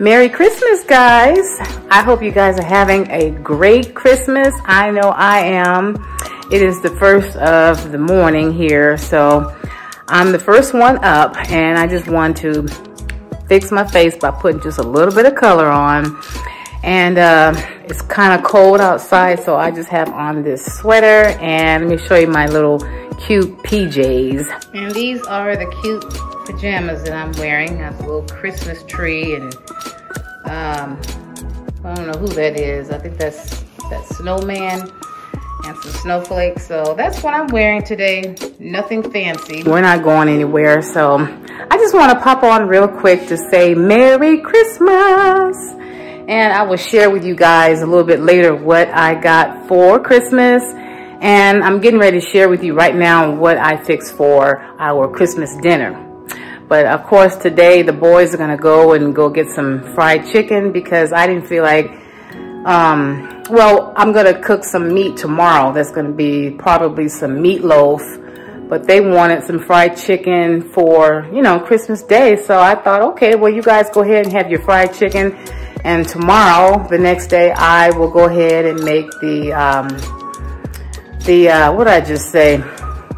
Merry Christmas, guys. I hope you guys are having a great Christmas. I know I am. It is the first of the morning here, so I'm the first one up, and I just want to fix my face by putting just a little bit of color on. And uh, it's kind of cold outside, so I just have on this sweater, and let me show you my little cute PJs. And these are the cute pajamas that I'm wearing. I have a little Christmas tree and um, I don't know who that is. I think that's that snowman and some snowflakes. So that's what I'm wearing today. Nothing fancy. We're not going anywhere. So I just want to pop on real quick to say Merry Christmas. And I will share with you guys a little bit later what I got for Christmas. And I'm getting ready to share with you right now what I fixed for our Christmas dinner. But of course today the boys are gonna go and go get some fried chicken because I didn't feel like, um, well, I'm gonna cook some meat tomorrow. That's gonna be probably some meatloaf. But they wanted some fried chicken for, you know, Christmas Day. So I thought, okay, well, you guys go ahead and have your fried chicken. And tomorrow, the next day, I will go ahead and make the, um, the, uh, what did I just say?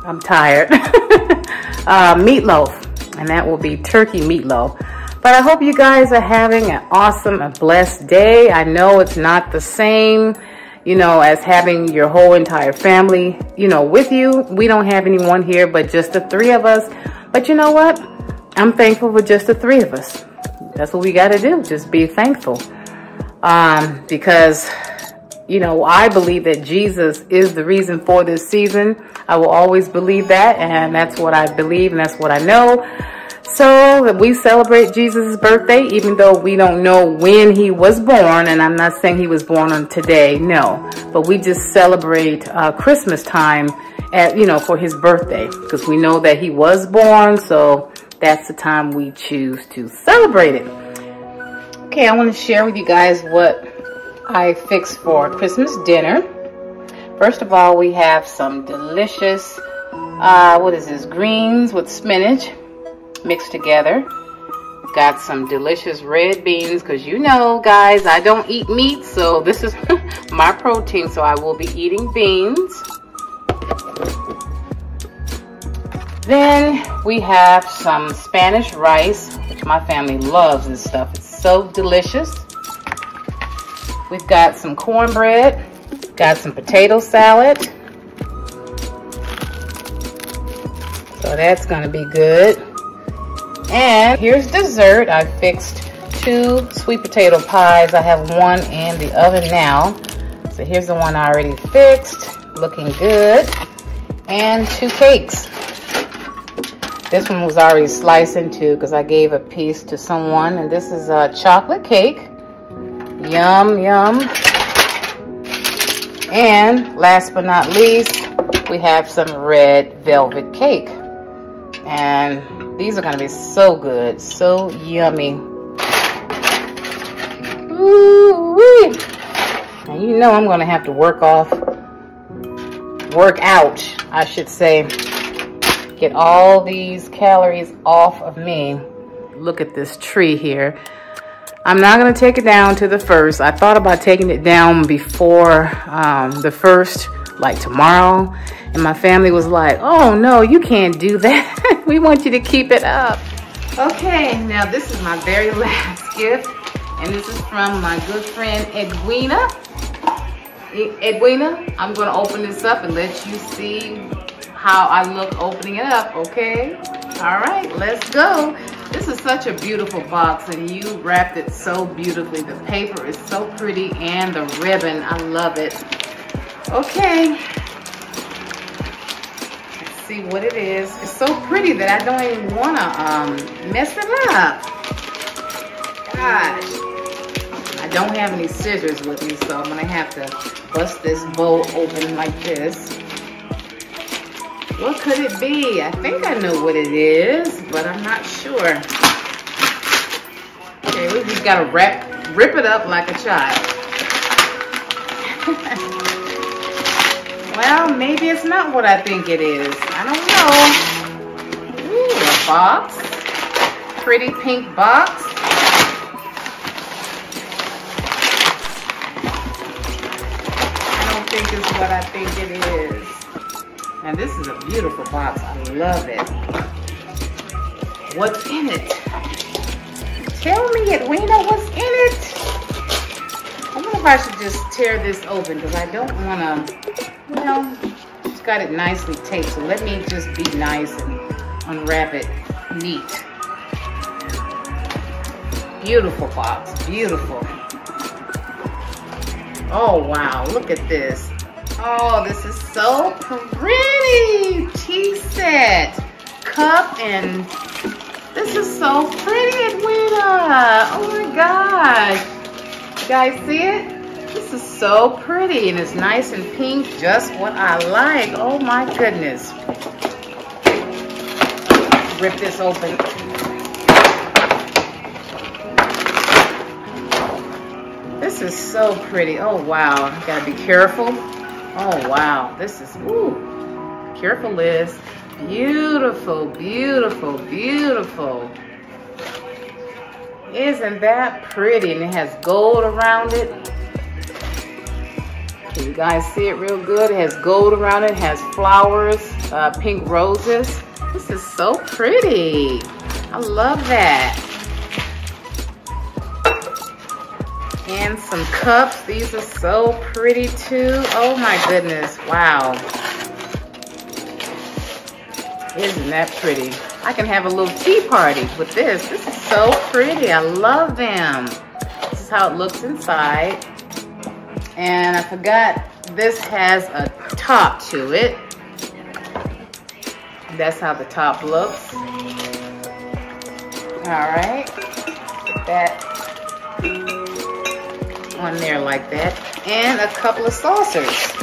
I'm tired. uh, meatloaf and that will be turkey meatloaf. But I hope you guys are having an awesome, a blessed day. I know it's not the same, you know, as having your whole entire family, you know, with you. We don't have anyone here but just the three of us. But you know what? I'm thankful for just the three of us. That's what we got to do. Just be thankful. Um, because, you know, I believe that Jesus is the reason for this season. I will always believe that, and that's what I believe, and that's what I know. So we celebrate Jesus' birthday, even though we don't know when he was born, and I'm not saying he was born on today, no. But we just celebrate uh, Christmas time, at, you know, for his birthday, because we know that he was born, so that's the time we choose to celebrate it. Okay, I want to share with you guys what I fixed for Christmas dinner. First of all, we have some delicious, uh, what is this, greens with spinach mixed together. Got some delicious red beans because you know, guys, I don't eat meat, so this is my protein, so I will be eating beans. Then we have some Spanish rice, which my family loves and stuff. It's so delicious. We've got some cornbread, Got some potato salad. So that's gonna be good. And here's dessert. I fixed two sweet potato pies. I have one in the oven now. So here's the one I already fixed, looking good. And two cakes. This one was already sliced into because I gave a piece to someone. And this is a chocolate cake. Yum, yum. And last but not least, we have some red velvet cake. And these are going to be so good, so yummy. Ooh-wee. And you know I'm going to have to work off, work out, I should say. Get all these calories off of me. Look at this tree here. I'm not to take it down to the first. I thought about taking it down before um, the first, like tomorrow. And my family was like, oh no, you can't do that. we want you to keep it up. Okay, now this is my very last gift. And this is from my good friend Edwina. Edwina, I'm to open this up and let you see how I look opening it up, okay? All right, let's go. This is such a beautiful box and you wrapped it so beautifully. The paper is so pretty and the ribbon, I love it. Okay. Let's see what it is. It's so pretty that I don't even want to um, mess it up. Gosh. I don't have any scissors with me, so I'm to have to bust this bowl open like this. What could it be? I think I know what it is, but I'm not sure. Okay, we just gotta wrap, rip it up like a child. well, maybe it's not what I think it is. I don't know. Ooh, a box. Pretty pink box. I don't think it's what I think it is. And this is a beautiful box. I love it. What's in it? Tell me, Edwina, what's in it? I wonder if I should just tear this open because I don't want to, you know, it's got it nicely taped. So let me just be nice and unwrap it neat. Beautiful box, beautiful. Oh wow, look at this. Oh, this is so pretty. Tea set, cup, and this is so pretty, Edwina. Oh my gosh. You guys see it? This is so pretty and it's nice and pink, just what I like. Oh my goodness. Rip this open. This is so pretty. Oh wow, gotta be careful. Oh wow, this is, ooh, careful Liz. Beautiful, beautiful, beautiful. Isn't that pretty? And it has gold around it. Can you guys see it real good? It has gold around it. it has flowers, uh, pink roses. This is so pretty. I love that. And some cups. These are so pretty too. Oh my goodness. Wow. Isn't that pretty? I can have a little tea party with this. This is so pretty. I love them. This is how it looks inside. And I forgot this has a top to it. That's how the top looks. All right. Put that on there like that. And a couple of saucers.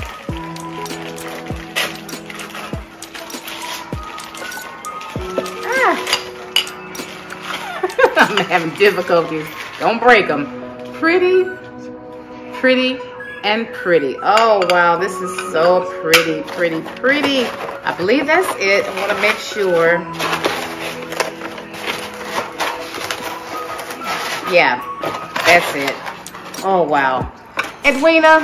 I'm having difficulties. Don't break them. Pretty, pretty, and pretty. Oh, wow. This is so pretty, pretty, pretty. I believe that's it. I want to make sure. Yeah, that's it. Oh, wow. Edwina,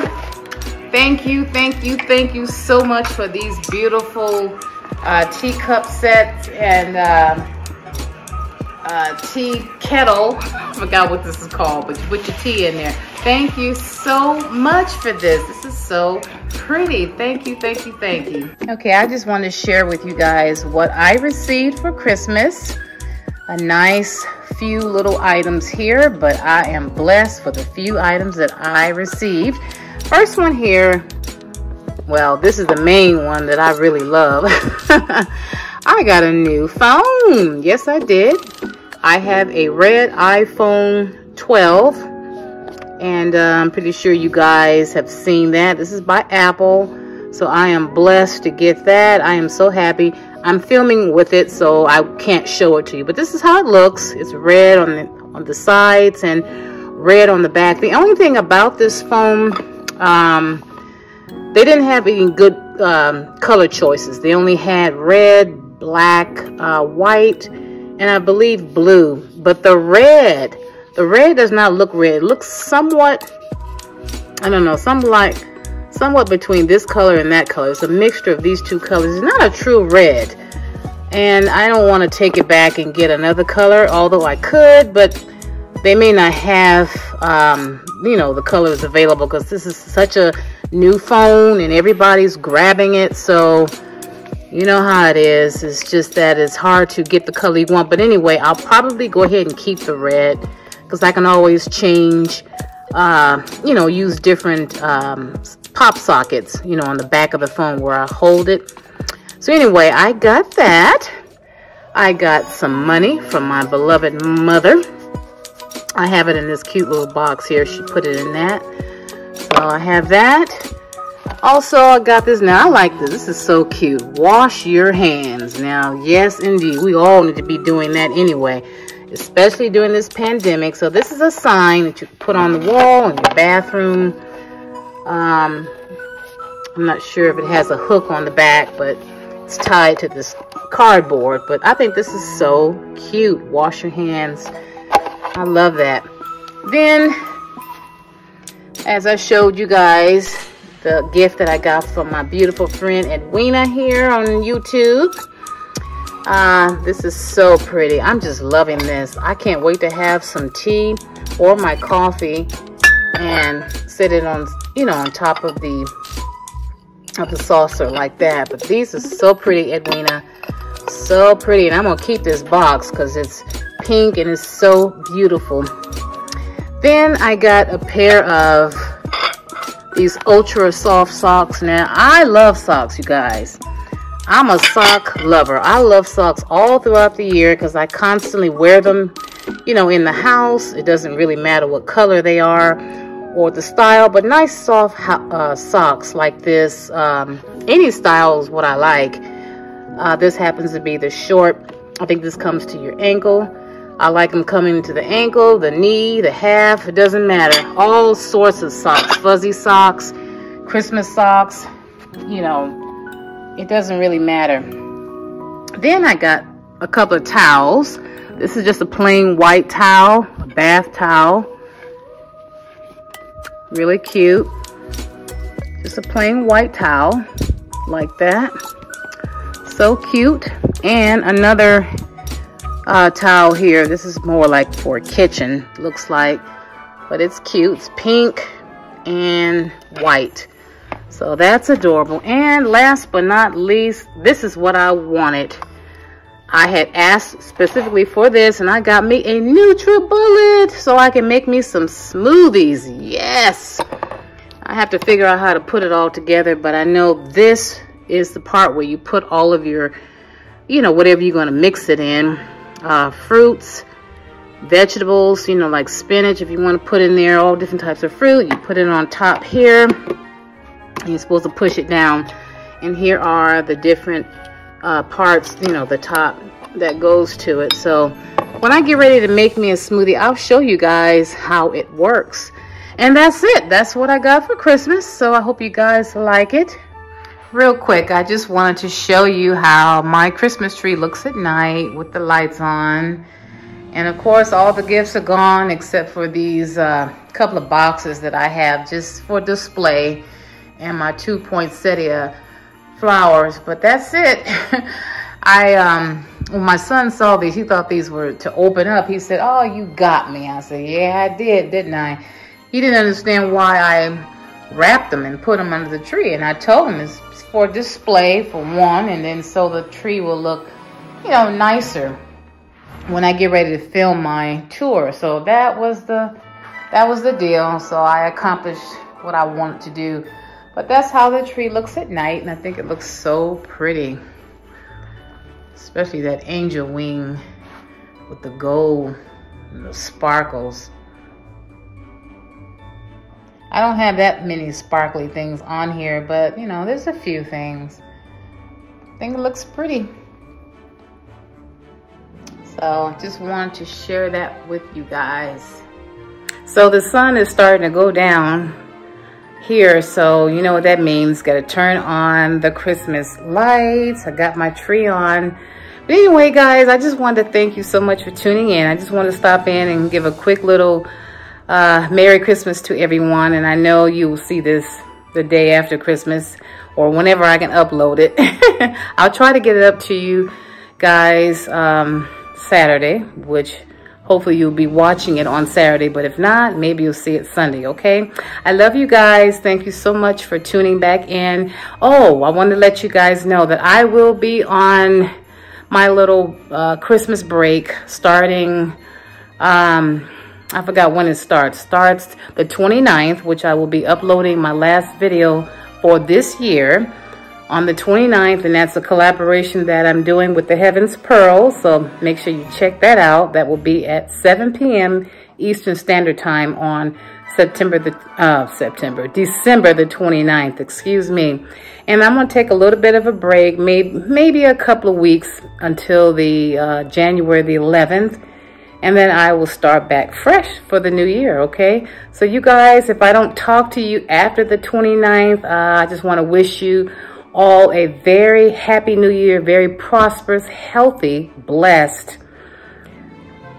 thank you, thank you, thank you so much for these beautiful uh, teacup sets and uh, uh, tea kettle. I forgot what this is called, but you put your tea in there. Thank you so much for this. This is so pretty. Thank you, thank you, thank you. Okay, I just want to share with you guys what I received for Christmas. A nice few little items here, but I am blessed for the few items that I received. First one here, well, this is the main one that I really love. I got a new phone. Yes, I did. I have a red iPhone 12 and uh, I'm pretty sure you guys have seen that. This is by Apple. So I am blessed to get that. I am so happy. I'm filming with it so I can't show it to you. But this is how it looks. It's red on the, on the sides and red on the back. The only thing about this phone, um, they didn't have any good um, color choices. They only had red, black, uh, white, and I believe blue. But the red, the red does not look red. It looks somewhat, I don't know, some like, somewhat between this color and that color. It's a mixture of these two colors. It's not a true red. And I don't want to take it back and get another color, although I could, but they may not have, um, you know, the colors available because this is such a new phone and everybody's grabbing it. So, you know how it is. It's just that it's hard to get the color you want. But anyway, I'll probably go ahead and keep the red because I can always change, uh, you know, use different um, pop sockets, you know, on the back of the phone where I hold it. So anyway, I got that. I got some money from my beloved mother. I have it in this cute little box here. She put it in that. So I have that. Also, I got this. Now, I like this. This is so cute. Wash your hands. Now, yes, indeed. We all need to be doing that anyway, especially during this pandemic. So this is a sign that you put on the wall in your bathroom. Um, I'm not sure if it has a hook on the back, but it's tied to this cardboard. But I think this is so cute. Wash your hands. I love that. Then, as I showed you guys, the gift that I got from my beautiful friend Edwina here on YouTube. Uh, this is so pretty. I'm just loving this. I can't wait to have some tea or my coffee and sit it on, you know, on top of the of the saucer like that. But these are so pretty, Edwina. So pretty. And I'm going to keep this box because it's pink and it's so beautiful. Then I got a pair of these ultra soft socks. Now, I love socks, you guys. I'm a sock lover. I love socks all throughout the year because I constantly wear them, you know, in the house. It doesn't really matter what color they are or the style, but nice soft uh, socks like this. Um, any style is what I like. Uh, this happens to be the short. I think this comes to your ankle. I like them coming to the ankle, the knee, the half. It doesn't matter. All sorts of socks. Fuzzy socks, Christmas socks. You know, it doesn't really matter. Then I got a couple of towels. This is just a plain white towel, a bath towel. Really cute. Just a plain white towel like that. So cute. And another uh, towel here. This is more like for kitchen, looks like. But it's cute. It's pink and white. So that's adorable. And last but not least, this is what I wanted. I had asked specifically for this and I got me a NutriBullet so I can make me some smoothies. Yes. I have to figure out how to put it all together, but I know this is the part where you put all of your, you know, whatever you're going to mix it in. Uh, fruits, vegetables, you know, like spinach, if you want to put in there all different types of fruit, you put it on top here. You're supposed to push it down. And here are the different uh, parts, you know, the top that goes to it. So when I get ready to make me a smoothie, I'll show you guys how it works. And that's it. That's what I got for Christmas. So I hope you guys like it. Real quick, I just wanted to show you how my Christmas tree looks at night with the lights on. And of course, all the gifts are gone except for these uh, couple of boxes that I have just for display and my two poinsettia flowers, but that's it. I, um, when my son saw these, he thought these were to open up. He said, oh, you got me. I said, yeah, I did, didn't I? He didn't understand why I wrapped them and put them under the tree. And I told him it's for display, for one, and then so the tree will look, you know, nicer when I get ready to film my tour. So that was the, that was the deal. So I accomplished what I wanted to do. But that's how the tree looks at night, and I think it looks so pretty. Especially that angel wing with the gold and the sparkles. I don't have that many sparkly things on here, but you know, there's a few things. I think it looks pretty. So I just wanted to share that with you guys. So the sun is starting to go down here. So you know what that means. Got to turn on the Christmas lights. I got my tree on. But anyway, guys, I just wanted to thank you so much for tuning in. I just wanted to stop in and give a quick little uh, Merry Christmas to everyone. And I know you will see this the day after Christmas or whenever I can upload it. I'll try to get it up to you guys um, Saturday, which Hopefully you'll be watching it on Saturday, but if not, maybe you'll see it Sunday, okay? I love you guys. Thank you so much for tuning back in. Oh, I want to let you guys know that I will be on my little uh, Christmas break starting, um, I forgot when it starts. Starts the 29th, which I will be uploading my last video for this year on the 29th, and that's a collaboration that I'm doing with the Heavens Pearl. So make sure you check that out. That will be at 7 p.m. Eastern Standard Time on September the uh, September December the 29th. Excuse me. And I'm gonna take a little bit of a break, maybe maybe a couple of weeks until the uh, January the 11th. And then I will start back fresh for the new year, okay? So you guys, if I don't talk to you after the 29th, uh, I just want to wish you all a very happy new year, very prosperous, healthy, blessed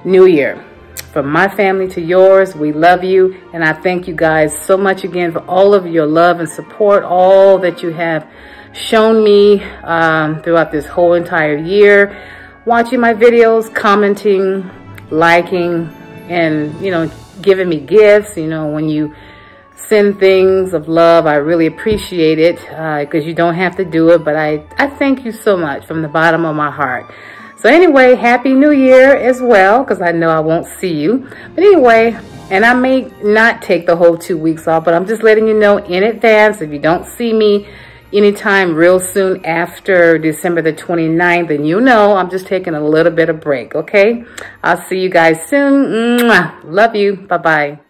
new year. from my family to yours, we love you. And I thank you guys so much again for all of your love and support, all that you have shown me um, throughout this whole entire year. Watching my videos, commenting, liking, and, you know, giving me gifts. You know, when you send things of love, I really appreciate it because uh, you don't have to do it. But I, I thank you so much from the bottom of my heart. So anyway, Happy New Year as well, because I know I won't see you. But anyway, and I may not take the whole two weeks off, but I'm just letting you know in advance, if you don't see me anytime real soon after December the 29th, And you know I'm just taking a little bit of break, okay? I'll see you guys soon. Mwah. Love you. Bye-bye.